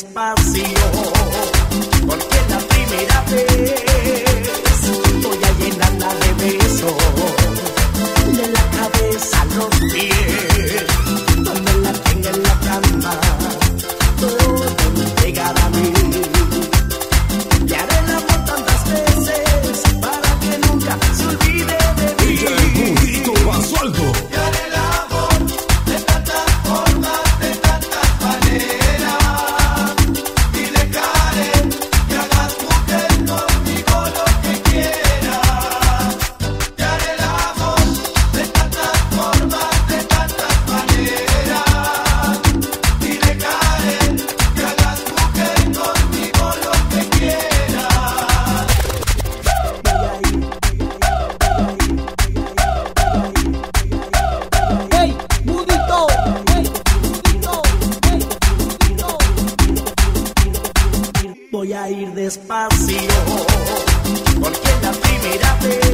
despacio, porque la primera vez. voy a ir despacio, porque la primera vez.